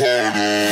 party.